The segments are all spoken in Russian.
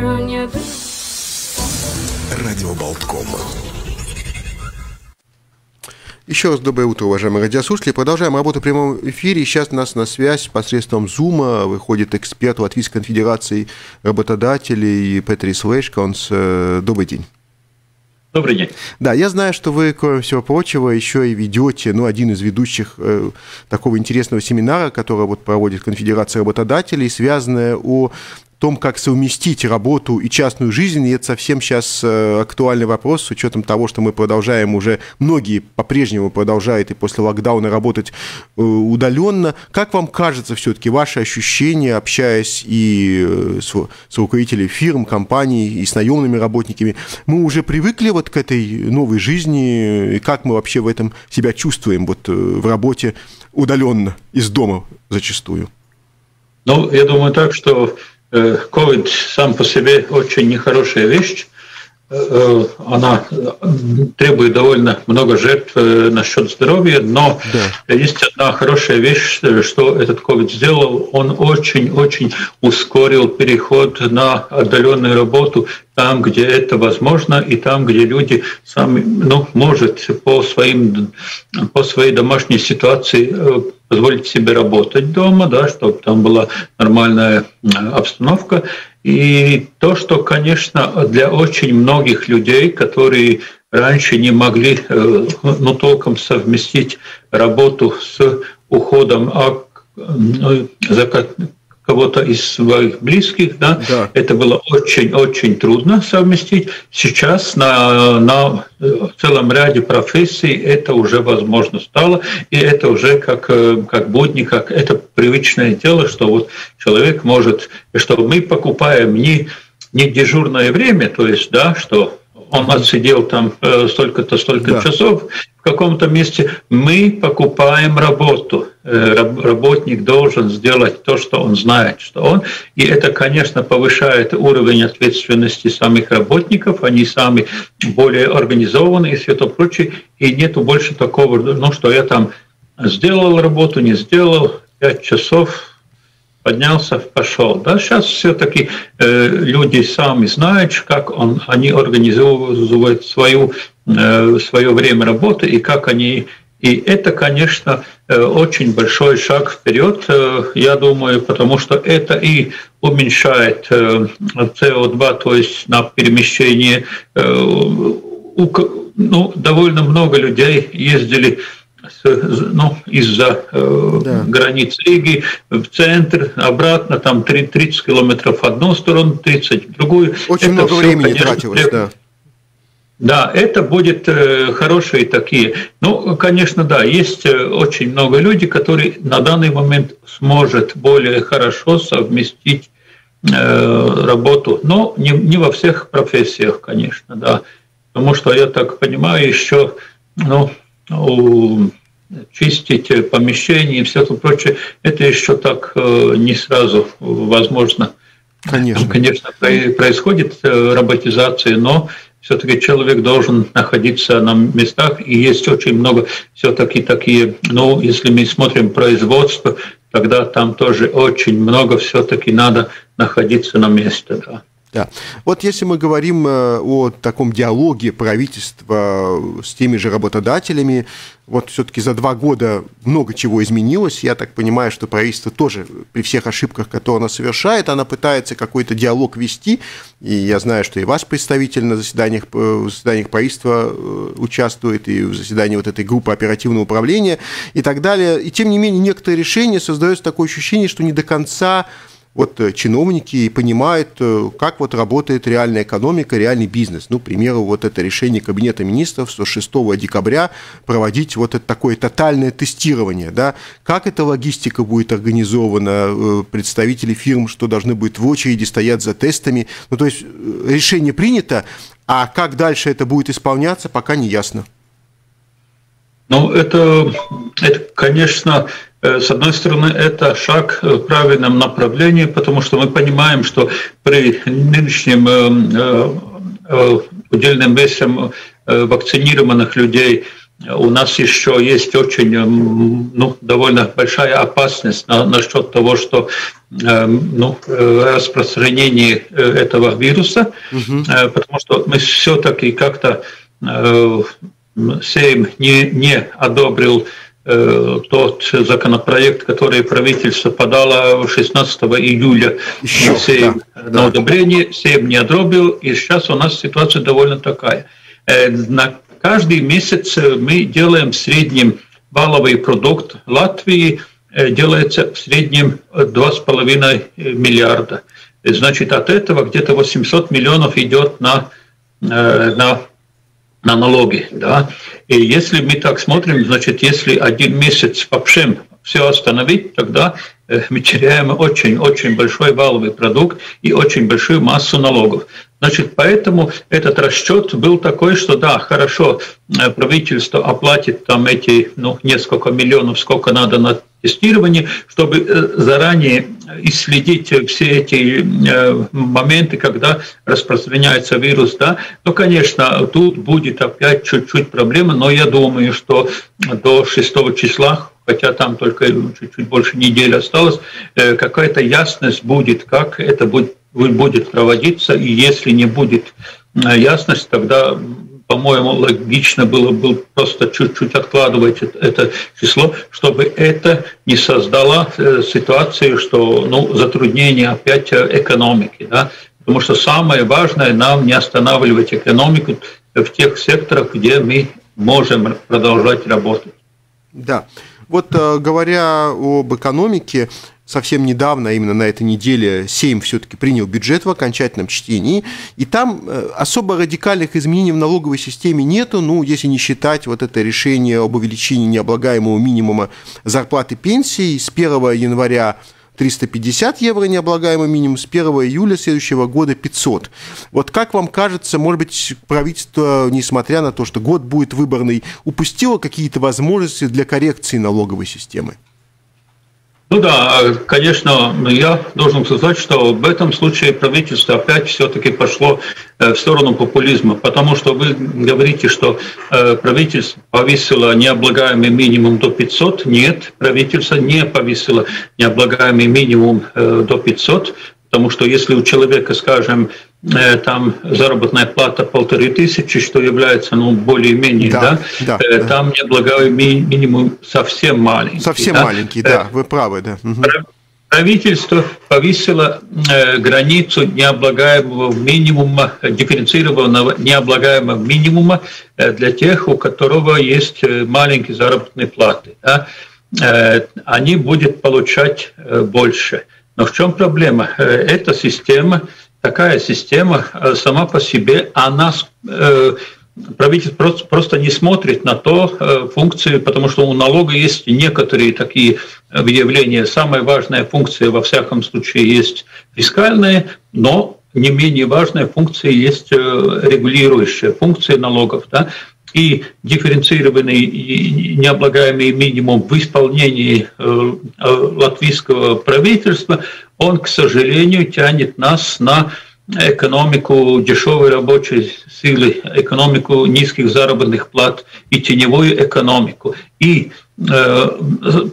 Радио Болтком. Еще раз доброе утро, уважаемые радиослушатели. Продолжаем работу в прямом эфире. Сейчас у нас на связь посредством Zoom выходит эксперт Латвийской конфедерации работодателей Петрис Лешконс. Добрый день. Добрый день. Да, я знаю, что вы, кроме всего прочего, еще и ведете, ну, один из ведущих э, такого интересного семинара, который вот проводит Конфедерация работодателей, связанное о том, как совместить работу и частную жизнь, и это совсем сейчас э, актуальный вопрос с учетом того, что мы продолжаем уже, многие по-прежнему продолжают и после локдауна работать э, удаленно. Как вам кажется все-таки ваши ощущения, общаясь и э, с, с руководителями фирм, компаний, и с наемными работниками, мы уже привыкли вот к этой новой жизни, и как мы вообще в этом себя чувствуем вот в работе удаленно, из дома зачастую? Ну, я думаю так, что COVID э, сам по себе очень нехорошая вещь. Э, она требует довольно много жертв э, насчет здоровья, но да. есть одна хорошая вещь, что этот COVID сделал. Он очень-очень ускорил переход на отдаленную работу там, где это возможно, и там, где люди сами, ну, может по своим, по своей домашней ситуации позволить себе работать дома, да, чтобы там была нормальная обстановка. И то, что, конечно, для очень многих людей, которые раньше не могли э, ну, толком совместить работу с уходом а за кого-то из своих близких, да, да. это было очень-очень трудно совместить. Сейчас на, на целом ряде профессий это уже возможно стало, и это уже как, как будни, как это привычное дело, что вот человек может, что мы покупаем не, не дежурное время, то есть, да, что он отсидел там э, столько-то, столько да. часов в каком-то месте. Мы покупаем работу. Э, работник должен сделать то, что он знает, что он. И это, конечно, повышает уровень ответственности самих работников. Они сами более организованы и все это прочее. И нету больше такого, ну, что я там сделал работу, не сделал, пять часов, поднялся, пошел. Да, сейчас все-таки э, люди сами знают, как он, они организовывают свою, э, свое время работы и как они и это, конечно, э, очень большой шаг вперед, э, я думаю, потому что это и уменьшает СО2, э, то есть на перемещение. Ну, довольно много людей ездили ну, из-за э, да. границ Риги в центр, обратно, там 30 километров в одну сторону, 30 в другую. Очень это много все, времени конечно, тратилось, да. Да, это будет э, хорошие такие. Ну, конечно, да, есть э, очень много людей, которые на данный момент сможет более хорошо совместить э, работу, но не, не во всех профессиях, конечно, да, потому что я так понимаю, еще, ну, чистить помещение и все это прочее, это еще так э, не сразу возможно. Конечно. Конечно, происходит роботизация, но все-таки человек должен находиться на местах, и есть очень много все-таки такие, ну, если мы смотрим производство, тогда там тоже очень много все-таки надо находиться на месте. Да. Да. Вот если мы говорим э, о таком диалоге правительства с теми же работодателями, вот все-таки за два года много чего изменилось. Я так понимаю, что правительство тоже при всех ошибках, которые оно совершает, она пытается какой-то диалог вести. И я знаю, что и ваш представитель на заседаниях, э, в заседаниях правительства э, участвует, и в заседании вот этой группы оперативного управления и так далее. И тем не менее, некоторые решения создается такое ощущение, что не до конца вот э, чиновники понимают, э, как вот работает реальная экономика, реальный бизнес. Ну, к примеру, вот это решение Кабинета министров 6 декабря проводить вот это такое тотальное тестирование, да, как эта логистика будет организована, э, представители фирм, что должны быть в очереди стоять за тестами. Ну, то есть решение принято, а как дальше это будет исполняться, пока не ясно. Ну, это, это конечно, с одной стороны, это шаг в правильном направлении, потому что мы понимаем, что при нынешнем э, э, удельном весе вакцинированных людей у нас еще есть очень, ну, довольно большая опасность на, насчет того, что ну, распространении этого вируса, угу. потому что мы все-таки как-то Сейм не, не одобрил Э, тот законопроект, который правительство подало 16 июля Еще, Сейм да, на одобрение, Сейм не одобрил, и сейчас у нас ситуация довольно такая. Э, на каждый месяц мы делаем в среднем валовый продукт Латвии э, делается в среднем 2,5 миллиарда. Значит, от этого где-то 800 миллионов идет на, на на налоги. Да? И если мы так смотрим, значит, если один месяц вообще все остановить, тогда э, мы теряем очень-очень большой валовый продукт и очень большую массу налогов. Значит, поэтому этот расчет был такой, что да, хорошо, э, правительство оплатит там эти ну, несколько миллионов, сколько надо на тестирование, чтобы э, заранее исследить все эти э, моменты, когда распространяется вирус, да, ну, конечно, тут будет опять чуть-чуть проблема, но я думаю, что до 6 числа хотя там только чуть-чуть больше недели осталось, э, какая-то ясность будет, как это будет, будет проводиться, и если не будет ясности, тогда по-моему, логично было бы просто чуть-чуть откладывать это число, чтобы это не создало э, ситуации, что ну, затруднение опять экономики. Да? Потому что самое важное нам не останавливать экономику в тех секторах, где мы можем продолжать работать. Да. Вот э, говоря об экономике, совсем недавно, именно на этой неделе, Сейм все-таки принял бюджет в окончательном чтении, и там э, особо радикальных изменений в налоговой системе нету, ну, если не считать вот это решение об увеличении необлагаемого минимума зарплаты пенсии с 1 января 350 евро необлагаемый минимум, с 1 июля следующего года 500. Вот как вам кажется, может быть, правительство, несмотря на то, что год будет выборный, упустило какие-то возможности для коррекции налоговой системы? Ну да, конечно, я должен сказать, что в этом случае правительство опять все-таки пошло э, в сторону популизма, потому что вы говорите, что э, правительство повысило необлагаемый минимум до 500. Нет, правительство не повысило необлагаемый минимум э, до 500, потому что если у человека, скажем, там заработная плата полторы тысячи, что является ну, более-менее, да, да, э, да, там да. неблаговой минимум совсем маленький. Совсем да? маленький, да, э, вы правы, да. Правительство повысило границу необлагаемого минимума, дифференцированного необлагаемого минимума для тех, у которого есть маленькие заработные платы. Да? Они будут получать больше. Но в чем проблема? Эта система такая система э, сама по себе, она э, правительство просто, не смотрит на то э, функции, потому что у налога есть некоторые такие выявления. Самая важная функция во всяком случае есть фискальная, но не менее важная функция есть регулирующая функция налогов. Да? и дифференцированный необлагаемый минимум в исполнении латвийского правительства, он, к сожалению, тянет нас на экономику дешевой рабочей силы, экономику низких заработных плат и теневую экономику. И э,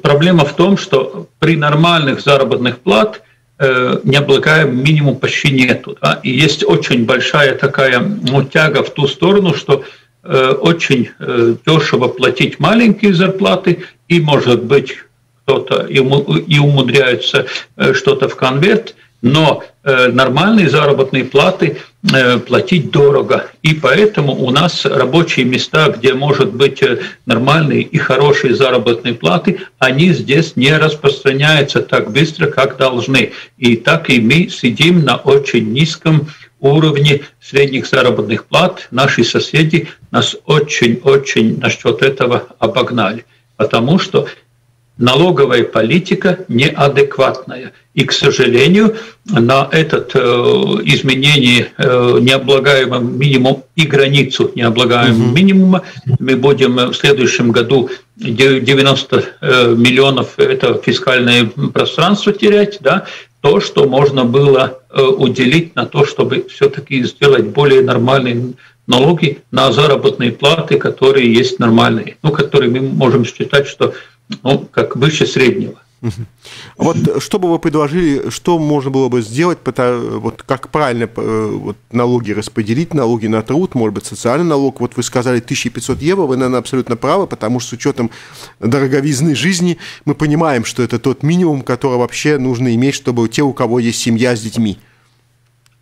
проблема в том, что при нормальных заработных плат э, необлагаем минимум почти нету. Да? И есть очень большая такая ну, тяга в ту сторону, что э, очень э, дешево платить маленькие зарплаты и, может быть, кто-то и умудряются э, что-то в конверт, но э, нормальные заработные платы э, платить дорого. И поэтому у нас рабочие места, где может быть нормальные и хорошие заработные платы, они здесь не распространяются так быстро, как должны. И так и мы сидим на очень низком уровне средних заработных плат. Наши соседи нас очень-очень насчет этого обогнали. Потому что налоговая политика неадекватная. И, к сожалению, на это э, изменение э, необлагаемого минимума и границу необлагаемого угу. минимума мы будем в следующем году 90 э, миллионов это фискальное пространство терять, да, то, что можно было уделить на то, чтобы все-таки сделать более нормальные налоги на заработные платы, которые есть нормальные, ну, которые мы можем считать, что ну, как выше среднего. Вот что бы вы предложили, что можно было бы сделать, вот как правильно э, вот, налоги распределить, налоги на труд, может быть, социальный налог. Вот вы сказали 1500 евро, вы, наверное, абсолютно правы, потому что с учетом дороговизны жизни мы понимаем, что это тот минимум, который вообще нужно иметь, чтобы те, у кого есть семья с детьми.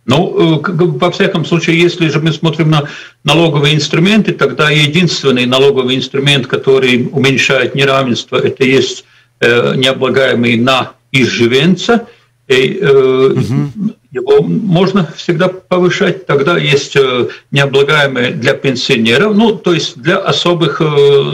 Ну, э, во всяком случае, если же мы смотрим на налоговые инструменты, тогда единственный налоговый инструмент, который уменьшает неравенство, это есть Э, необлагаемый на ижживенца, и, угу. его можно всегда повышать. Тогда есть э, необлагаемые для пенсионеров, ну, то есть для особых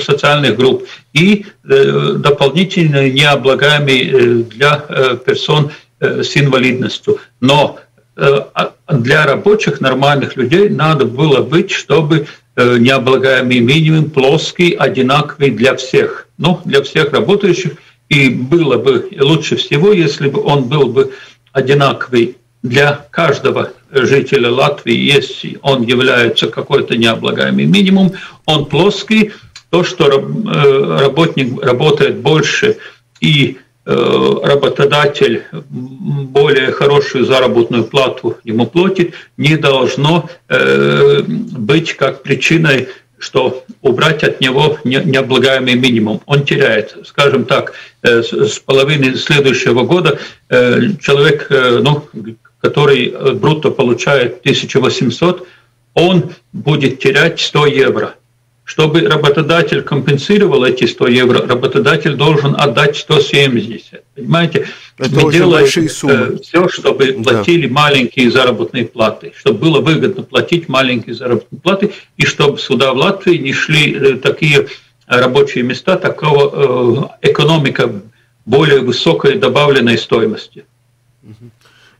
социальных групп, и дополнительно необлагаемый для персон с инвалидностью. Но для рабочих, нормальных людей надо было быть, чтобы необлагаемый минимум плоский, одинаковый для всех. Ну, для всех работающих – и было бы лучше всего, если бы он был бы одинаковый для каждого жителя Латвии, если он является какой-то необлагаемый минимум, он плоский, то, что э, работник работает больше и э, работодатель более хорошую заработную плату ему платит, не должно э, быть как причиной что убрать от него необлагаемый минимум. Он теряет, скажем так, э, с половины следующего года э, человек, э, ну, который брутто получает 1800, он будет терять 100 евро. Чтобы работодатель компенсировал эти 100 евро, работодатель должен отдать 170. Понимаете? Это Мы делаем э, все, чтобы платили да. маленькие заработные платы, чтобы было выгодно платить маленькие заработные платы, и чтобы сюда в Латвии не шли э, такие рабочие места, такого э, экономика более высокой добавленной стоимости.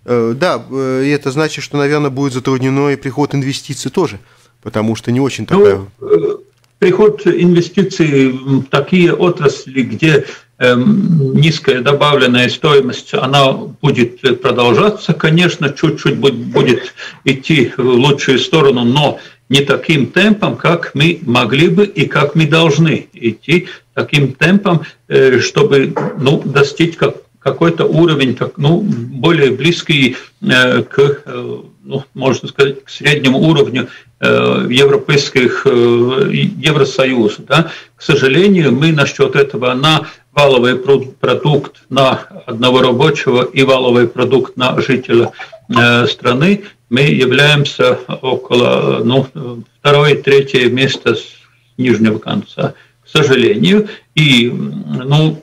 Да, и это значит, что, наверное, будет затруднено и приход инвестиций тоже, потому что не очень ну, такая... Ну, приход инвестиций в такие отрасли, где эм, низкая добавленная стоимость, она будет продолжаться, конечно, чуть-чуть будет идти в лучшую сторону, но не таким темпом, как мы могли бы и как мы должны идти, таким темпом, э, чтобы ну, достичь как, какой-то уровень, как, ну, более близкий э, к, э, ну, можно сказать, к среднему уровню европейских, э, Евросоюза. Да? К сожалению, мы насчет этого на валовый продукт на одного рабочего и валовый продукт на жителя э, страны мы являемся около ну, второе, третье место с нижнего конца, к сожалению. И ну,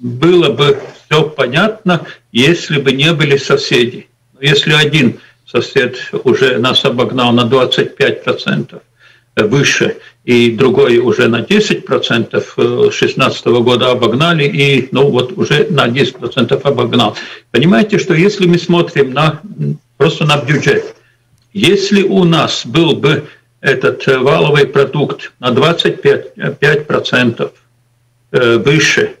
было бы все понятно, если бы не были соседи. Если один сосед уже нас обогнал на 25% выше, и другой уже на 10% с 2016 года обогнали, и ну вот уже на 10% обогнал. Понимаете, что если мы смотрим на, просто на бюджет, если у нас был бы этот валовый продукт на 25% э, выше,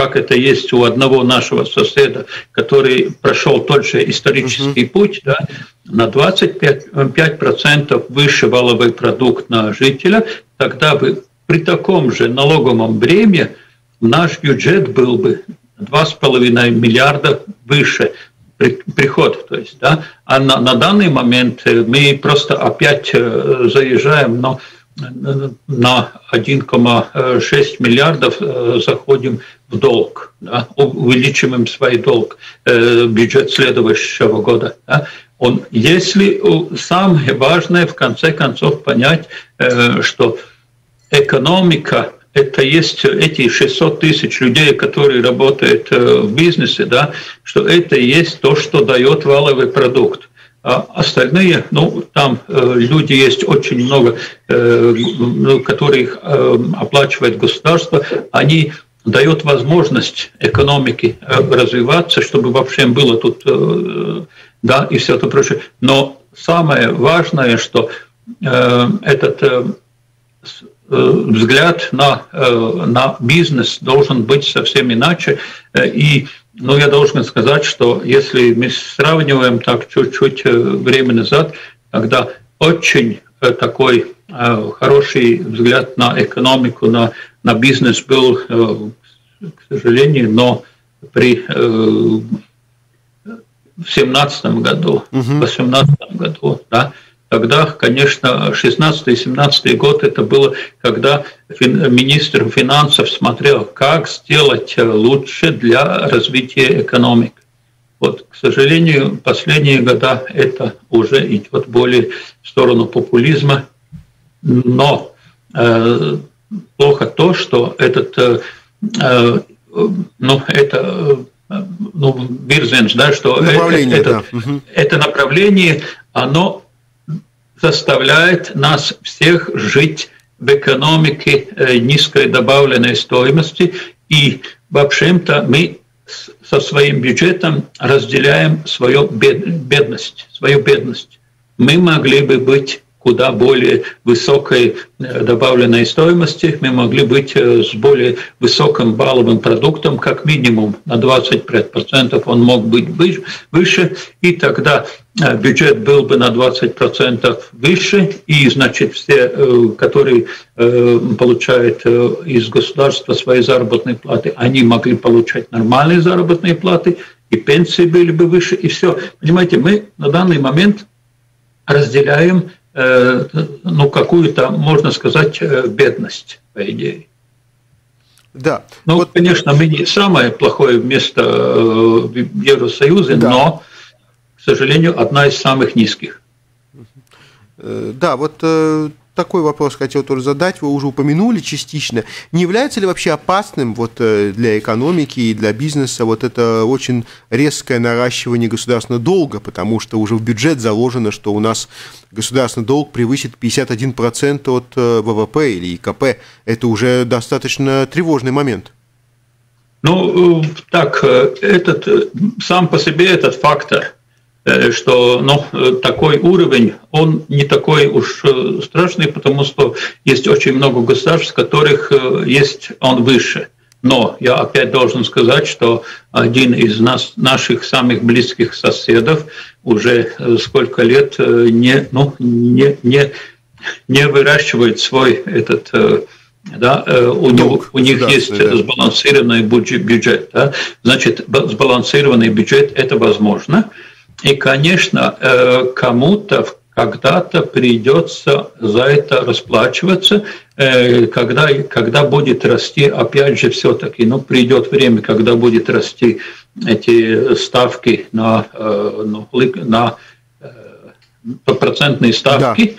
как это есть у одного нашего соседа, который прошел тот же исторический uh-huh. путь, да, на 25% выше валовый продукт на жителя, тогда бы при таком же налоговом бреме наш бюджет был бы 2,5 миллиарда выше приход. То есть, да, а на, на данный момент мы просто опять э, заезжаем, но на 1,6 миллиардов э, заходим в долг, да, увеличиваем свой долг, э, бюджет следующего года. Да. Он, если самое важное в конце концов понять, э, что экономика это есть эти 600 тысяч людей, которые работают в бизнесе, да, что это есть то, что дает валовый продукт. А остальные, ну, там э, люди есть очень много, э, ну, которых э, оплачивает государство, они дают возможность экономике э, развиваться, чтобы вообще было тут, э, да, и все это прочее. Но самое важное, что э, этот взгляд на, на бизнес должен быть совсем иначе, и но я должен сказать, что если мы сравниваем так чуть-чуть э, время назад, когда очень э, такой э, хороший взгляд на экономику, на, на бизнес был, к сожалению, но при в семнадцатом году, в восемнадцатом году, да, Тогда, конечно, 16-17 год это было, когда министр финансов смотрел, как сделать лучше для развития экономики. Вот, к сожалению, последние года это уже идет более в сторону популизма, но э, плохо то, что этот, э, э ну, это э, ну, Бирзенс, да, что направление, это, да. это направление, оно заставляет нас всех жить в экономике э, низкой добавленной стоимости, и, в общем-то, мы со своим бюджетом разделяем свою бедность, свою бедность. Мы могли бы быть куда более высокой э, добавленной стоимости, мы могли быть э, с более высоким балловым продуктом, как минимум на 25% он мог быть выше, и тогда э, бюджет был бы на 20% выше, и, значит, все, которые получают из государства свои заработные платы, они могли получать нормальные заработные платы, и пенсии были бы выше, и все. Понимаете, мы на данный момент разделяем ну, какую-то, можно сказать, э, бедность, по идее. Да. Ну, вот... конечно, мы не самое плохое место э, в Евросоюзе, да. но, к сожалению, одна из самых низких. Да, вот такой вопрос хотел тоже задать, вы уже упомянули частично. Не является ли вообще опасным вот э, для экономики и для бизнеса вот это очень резкое наращивание государственного долга, потому что уже в бюджет заложено, что у нас государственный долг превысит 51% от э, ВВП или ИКП. Это уже достаточно тревожный момент. Ну, э, так, этот, сам по себе этот фактор – что ну, э, такой уровень, он не такой уж э, страшный, потому что есть очень много государств, которых есть он выше. Но я опять должен сказать, что один из нас, наших самых близких соседов уже сколько лет не, ну, не, не, не выращивает свой этот да, у, него, у них есть да. сбалансированный бюджет да, значит, сбалансированный бюджет – это возможно, и, конечно, э, кому-то когда-то придется за это расплачиваться, э, когда, когда будет расти, опять же, все-таки, ну, придет время, когда будет расти эти ставки на, э, ну, на процентные ставки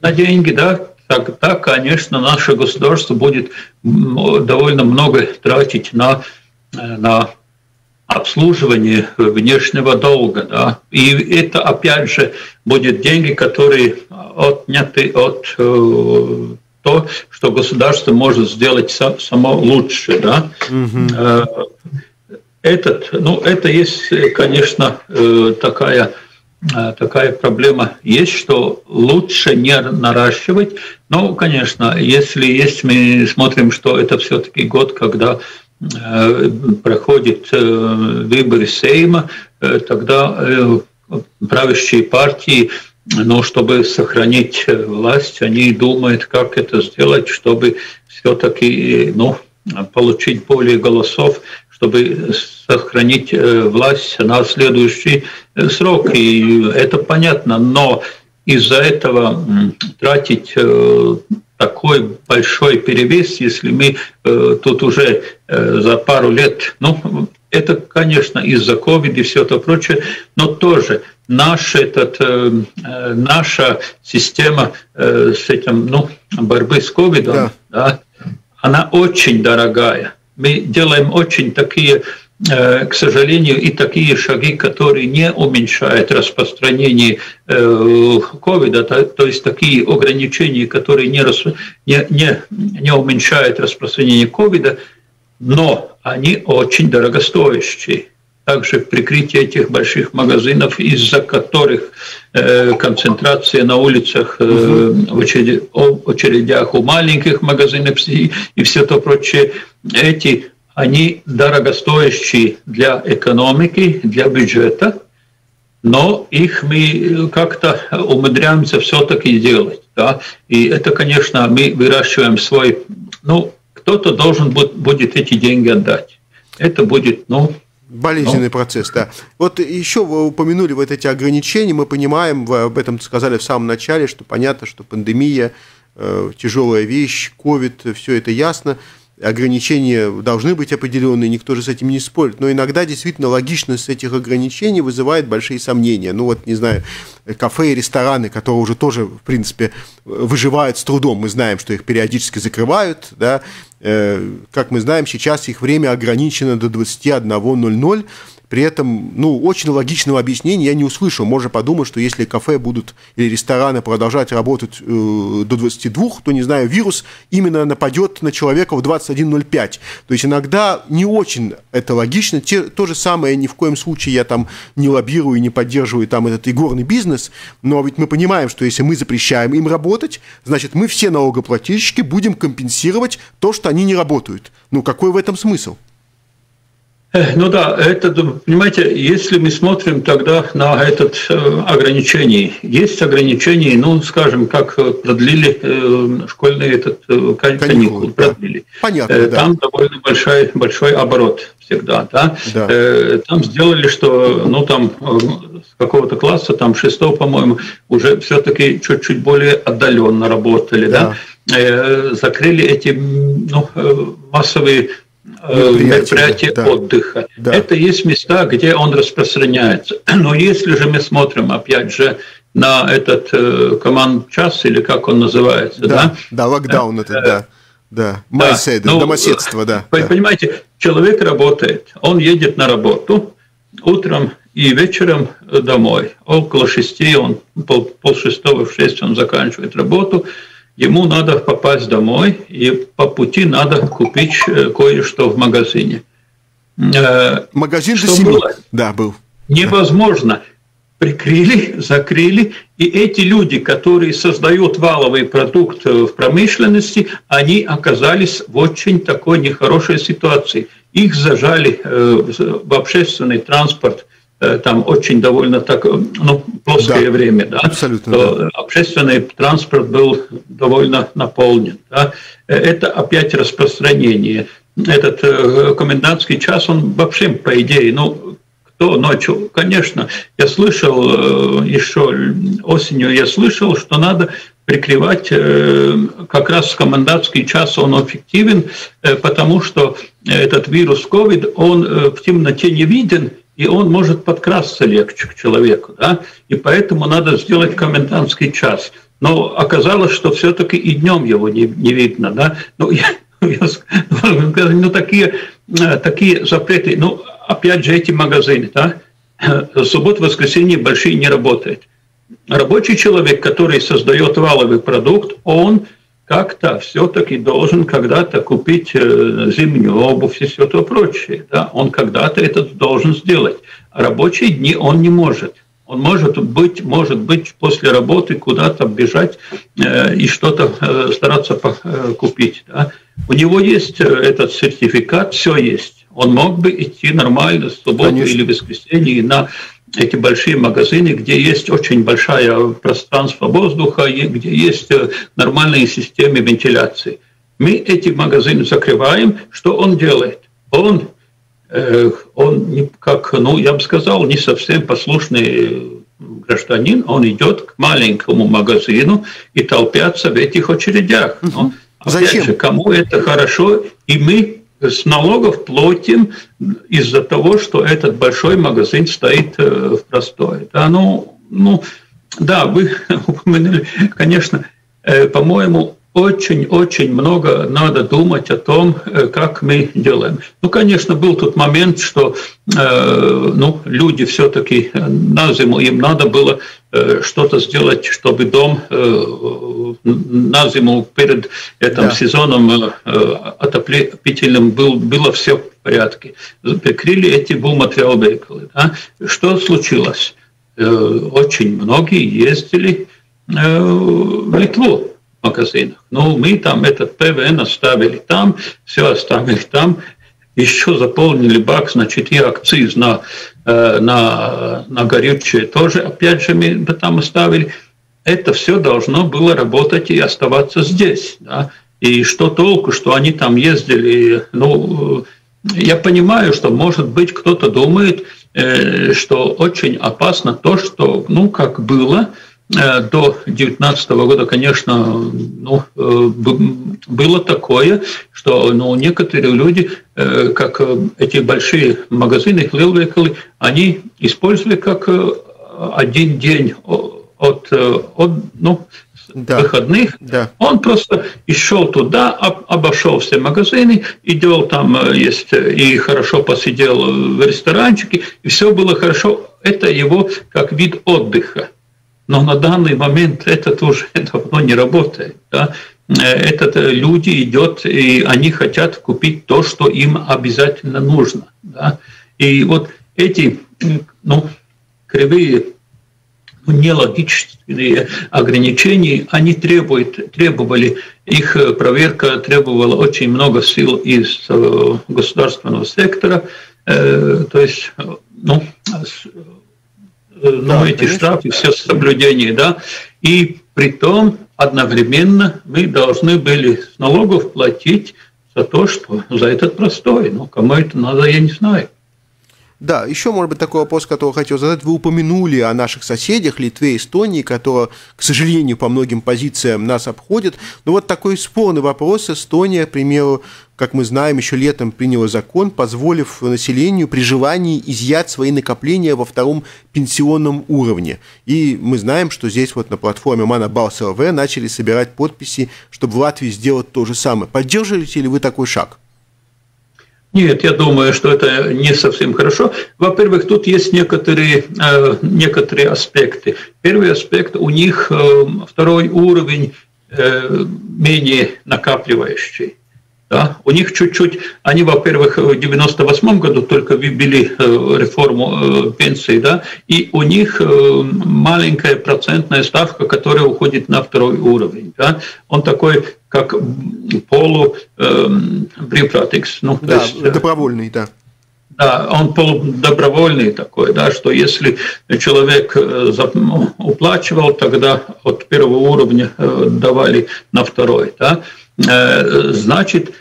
да. на деньги, да, тогда, конечно, наше государство будет довольно много тратить на, на обслуживание внешнего долга. Да? И это, опять же, будет деньги, которые отняты от э, то, что государство может сделать само лучше. Да? Угу. Этот, ну, это есть, конечно, э, такая такая проблема есть, что лучше не наращивать. Но, конечно, если есть, мы смотрим, что это все-таки год, когда Э, проходит э, выборы Сейма, э, тогда правящие партии, но чтобы сохранить власть, они думают, как это сделать, чтобы все-таки ну, получить более голосов, чтобы сохранить власть на следующий срок. И это понятно, но из-за этого тратить такой большой перевес, если мы э, тут уже э, за пару лет, ну, это, конечно, из-за ковида и все это прочее, но тоже наш этот, э, э наша система э, с этим, ну, борьбы с ковидом, да. Да, она очень дорогая. Мы делаем очень такие Э, к сожалению, и такие шаги, которые не уменьшают распространение э, ковида, то есть такие ограничения, которые не, не, не, не уменьшают распространение ковида, но они очень дорогостоящие. Также прикрытие этих больших магазинов, из-за которых э, концентрация на улицах, э, в очередях у маленьких магазинов и все то прочее, эти они дорогостоящие для экономики, для бюджета, но их мы как-то умудряемся все-таки делать. Да? И это, конечно, мы выращиваем свой... Ну, кто-то должен будет эти деньги отдать. Это будет, ну, Болезненный ну. процесс, да. Вот еще вы упомянули вот эти ограничения, мы понимаем, вы об этом сказали в самом начале, что понятно, что пандемия, э, тяжелая вещь, ковид, все это ясно ограничения должны быть определенные, никто же с этим не спорит, но иногда действительно логичность этих ограничений вызывает большие сомнения. Ну вот, не знаю, кафе и рестораны, которые уже тоже, в принципе, выживают с трудом, мы знаем, что их периодически закрывают, да, э, как мы знаем, сейчас их время ограничено до 21.00, при этом, ну, очень логичного объяснения я не услышал. Можно подумать, что если кафе будут или рестораны продолжать работать э, до 22, то, не знаю, вирус именно нападет на человека в 21.05. То есть иногда не очень это логично. Те, то же самое, ни в коем случае я там не лоббирую не поддерживаю там этот игорный бизнес, но ведь мы понимаем, что если мы запрещаем им работать, значит, мы все налогоплательщики будем компенсировать то, что они не работают. Ну, какой в этом смысл? Ну да, это, понимаете, если мы смотрим тогда на этот э, ограничение, есть ограничения, ну, скажем, как продлили э, школьный этот э, каникул, продлили. Понятно, э, Там да. довольно большой, большой оборот всегда, да. да. Э, там сделали, что, ну, там э, с какого-то класса, там шестого, по-моему, уже все-таки чуть-чуть более отдаленно работали, да. да? Э, закрыли эти, ну, э, массовые Э, мероприятия да. отдыха. Да. Это есть места, где он распространяется. Но если же мы смотрим, опять же, на этот э, команд час или как он называется, да? Да, да локдаун это, да. Да, Майсейд, да, ну, домоседство, да. Понимаете, да. человек работает, он едет на работу утром и вечером домой. Около шести, он пол, пол шестого в шесть он заканчивает работу, ему надо попасть домой, и по пути надо купить э, кое-что в магазине. Э, Магазин что было? Да, был. Невозможно. Прикрыли, закрыли, и эти люди, которые создают валовый продукт в промышленности, они оказались в очень такой нехорошей ситуации. Их зажали э, в общественный транспорт – там очень довольно так, э, ну, плоское да, время, да, абсолютно, то да. общественный транспорт был довольно наполнен. Да. Э, это опять распространение. Этот э, комендантский час, он вообще, по идее, ну, кто ночью, конечно, я слышал э, еще осенью, я слышал, что надо прикрывать э, как раз комендантский час, он эффективен, э, потому что этот вирус COVID, он э, в темноте не виден, и он может подкрасться легче к человеку, да, и поэтому надо сделать комендантский час. Но оказалось, что все-таки и днем его не, не видно, да. Ну, я, я, ну такие, э, такие запреты, ну, опять же, эти магазины, да, суббот, воскресенье большие не работает. Рабочий человек, который создает валовый продукт, он как-то все-таки должен когда-то купить э, зимнюю обувь и все то прочее. Да? Он когда-то это должен сделать. А рабочие дни он не может. Он может быть, может быть после работы куда-то бежать э, и что-то э, стараться по, э, купить. Да? У него есть э, этот сертификат, все есть. Он мог бы идти нормально в субботу Конечно. или воскресенье на эти большие магазины, где есть очень большое пространство воздуха, где есть э, нормальные системы вентиляции. Мы эти магазины закрываем. Что он делает? Он, э, он как, ну, я бы сказал, не совсем послушный гражданин, он идет к маленькому магазину и толпятся в этих очередях. Но, опять Зачем? же, кому это хорошо, и мы с налогов платим из-за того, что этот большой магазин стоит э, в простое. Да, ну, ну, да, вы упомянули, конечно, э, по-моему, очень-очень много надо думать о том, э, как мы делаем. Ну, конечно, был тот момент, что э, ну, люди все-таки на зиму, им надо было э, что-то сделать, чтобы дом э, на зиму перед этим да. сезоном э, отопительным был, было все в порядке. Прикрыли эти булматериалы. Да? Что случилось? Э, очень многие ездили э, в Литву магазинах. Ну, мы там этот ПВН оставили там, все оставили там, еще заполнили бак, значит, и акциз на, э, на, на горючее тоже, опять же, мы там оставили. Это все должно было работать и оставаться здесь. Да? И что толку, что они там ездили, ну, я понимаю, что, может быть, кто-то думает, что очень опасно то, что, ну, как было – Э, до 2019 года, конечно, ну, э, было такое, что ну, некоторые люди, э, как эти большие магазины, хлебвекалы, они использовали как один день от, от ну, да. выходных. Да. Он просто и шел туда, обошел все магазины, идел там, есть, и хорошо посидел в ресторанчике, и все было хорошо. Это его как вид отдыха. Но на данный момент это тоже давно не работает. Да? Это люди идут, и они хотят купить то, что им обязательно нужно. Да? И вот эти ну, кривые ну, нелогичные ограничения, они требуют, требовали, их проверка требовала очень много сил из э, государственного сектора, э, то есть ну, ну, да, эти штрафы, все соблюдение, да, и при том одновременно мы должны были с налогов платить за то, что за этот простой. Ну, кому это надо, я не знаю. Да, еще, может быть, такой вопрос, который хотел задать. Вы упомянули о наших соседях, Литве и Эстонии, которые, к сожалению, по многим позициям нас обходят. Но вот такой спорный вопрос. Эстония, к примеру, как мы знаем, еще летом приняла закон, позволив населению при желании изъять свои накопления во втором пенсионном уровне. И мы знаем, что здесь вот на платформе Манабалс ЛВ начали собирать подписи, чтобы в Латвии сделать то же самое. Поддерживаете ли вы такой шаг? Нет, я думаю, что это не совсем хорошо. Во-первых, тут есть некоторые, э, некоторые аспекты. Первый аспект, у них э, второй уровень э, менее накапливающий. Да? У них чуть-чуть, они, во-первых, в 98 году только ввели реформу пенсии, да, и у них маленькая процентная ставка, которая уходит на второй уровень. Да? Он такой как полу э, ну, да, есть, э, добровольный, да. Да, он полудобровольный такой, да, что если человек э, ну, уплачивал, тогда от первого уровня э, давали на второй. Да. Значит,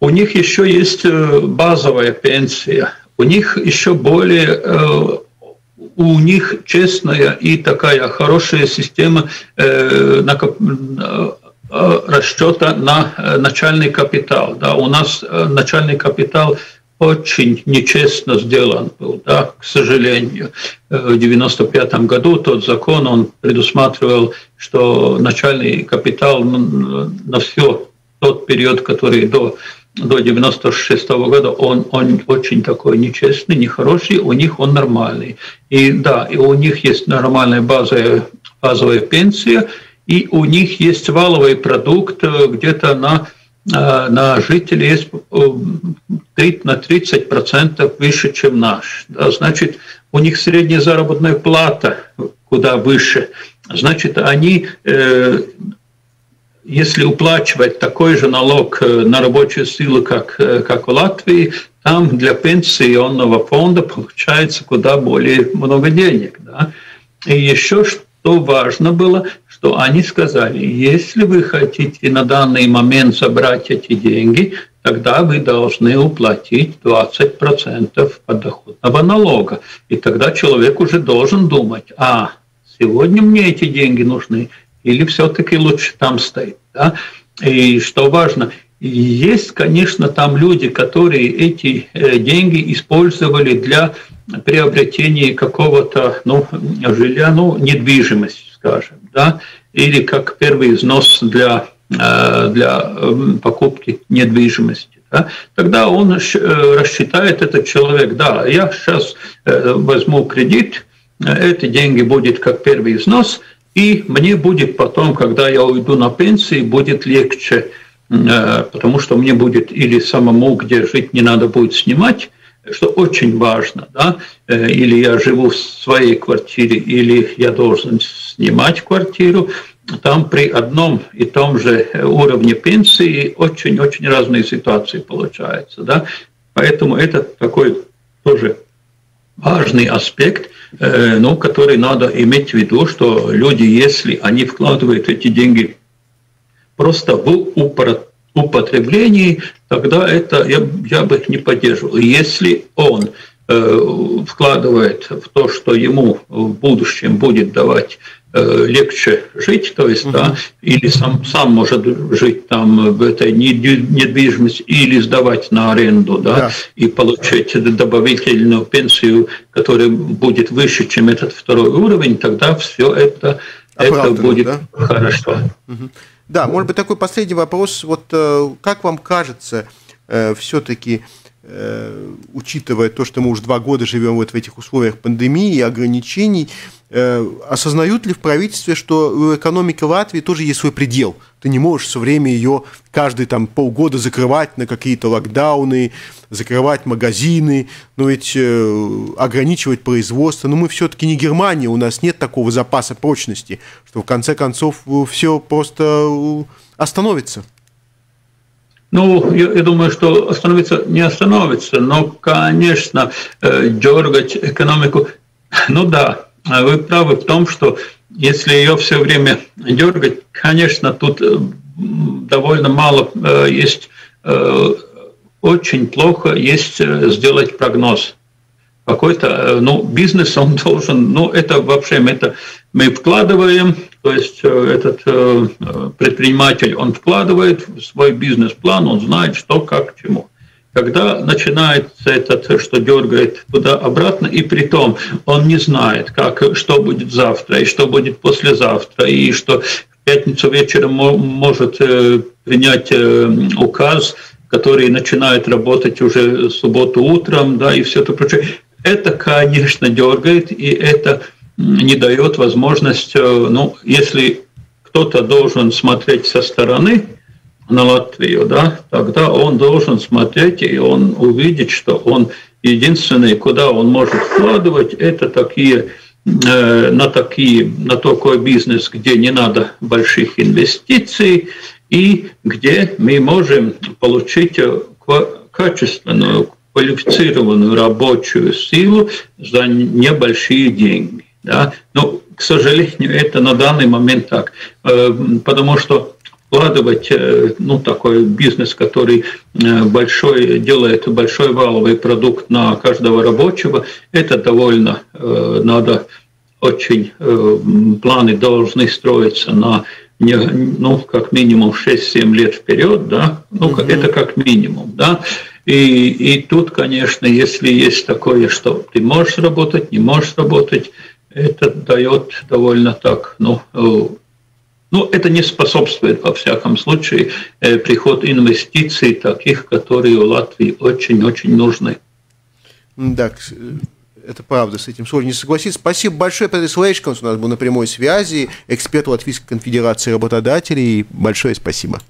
у них еще есть базовая пенсия, у них еще более у них честная и такая хорошая система Э, расчета на э, начальный капитал. Да, у нас э, начальный капитал очень нечестно сделан был, да, к сожалению. В 1995 году тот закон, он предусматривал, что начальный капитал на все тот период, который до до 96 -го года он, он очень такой нечестный, нехороший, у них он нормальный. И да, и у них есть нормальная базовая, базовая пенсия, и у них есть валовый продукт э, где-то на, э, на жителей есть э, на 30% выше, чем наш. Да, значит, у них средняя заработная плата куда выше. Значит, они, если уплачивать такой же налог на рабочую силу, как, как в Латвии, там для пенсионного фонда получается куда более много денег. Да? И еще что важно было, что они сказали, если вы хотите на данный момент забрать эти деньги, тогда вы должны уплатить 20% подоходного налога. И тогда человек уже должен думать, а сегодня мне эти деньги нужны, или все-таки лучше там стоит. Да? И что важно, есть, конечно, там люди, которые эти э, деньги использовали для приобретения какого-то ну, жилья, ну, недвижимости, скажем да, или как первый взнос для, э, для эм, покупки недвижимости. Да, тогда он э, рассчитает этот человек, да, я сейчас э, возьму кредит, эти деньги будет как первый взнос, и мне будет потом, когда я уйду на пенсии, будет легче, потому что мне будет или самому, где жить не надо будет снимать, что очень важно, да, или я живу в своей квартире, или я должен снимать квартиру, там при одном и том же уровне пенсии очень-очень разные ситуации получаются, да, поэтому это такой тоже важный аспект, э, ну, который надо иметь в виду, что люди, если они вкладывают эти деньги просто в употреблении, тогда это я, я бы не поддерживал. Если он э, вкладывает в то, что ему в будущем будет давать Э, легче жить, то есть, угу. да, или сам, сам может жить там в этой недвижимости, или сдавать на аренду, да, да, и получать добавительную пенсию, которая будет выше, чем этот второй уровень, тогда все это, это будет да? хорошо. Угу. Да, может быть, такой последний вопрос. Вот э, как вам кажется, э, все-таки учитывая то, что мы уже два года живем вот в этих условиях пандемии и ограничений, Э, осознают ли в правительстве, что у экономики Латвии тоже есть свой предел? Ты не можешь все время ее каждые там полгода закрывать на какие-то локдауны, закрывать магазины, но ведь э, ограничивать производство. Но мы все-таки не Германия, у нас нет такого запаса прочности, что в конце концов э, все просто остановится. Ну, я, я думаю, что остановиться не остановится, но, конечно, дергать экономику, ну да, вы правы в том, что если ее все время дергать, конечно, тут э, довольно мало э, есть, э, очень плохо есть сделать прогноз. Какой-то, ну, бизнес он должен, ну, это вообще мы это мы вкладываем, то есть этот предприниматель, он вкладывает в свой бизнес-план, он знает, что, как, чему когда начинается этот, что дергает туда-обратно, и при том он не знает, как, что будет завтра, и что будет послезавтра, и что в пятницу вечером может э, принять э, указ, который начинает работать уже в субботу утром, да, и все это прочее. Это, конечно, дергает, и это не дает возможность, э, ну, если кто-то должен смотреть со стороны, на Латвию, да, тогда он должен смотреть, и он увидит, что он единственный, куда он может вкладывать, это такие э, на такие, на такой бизнес, где не надо больших инвестиций и где мы можем получить качественную, квалифицированную рабочую силу за небольшие деньги. Да? Но, к сожалению, это на данный момент так, э, потому что вкладывать э, ну, такой бизнес, который э, большой, делает большой валовый продукт на каждого рабочего, это довольно надо очень планы должны строиться на не, ну, как минимум 6-7 лет вперед, да, ну, угу. это как минимум, да, и, и тут, конечно, если есть такое, что ты можешь работать, не можешь работать, это дает довольно так, ну, ну, это не способствует, во всяком случае, э, приход инвестиций таких, которые у Латвии очень-очень нужны. Да, это правда, с этим сложно не согласиться. Спасибо большое, Петрис Лейшканс, у нас был на прямой связи, эксперт Латвийской конфедерации работодателей. Большое спасибо.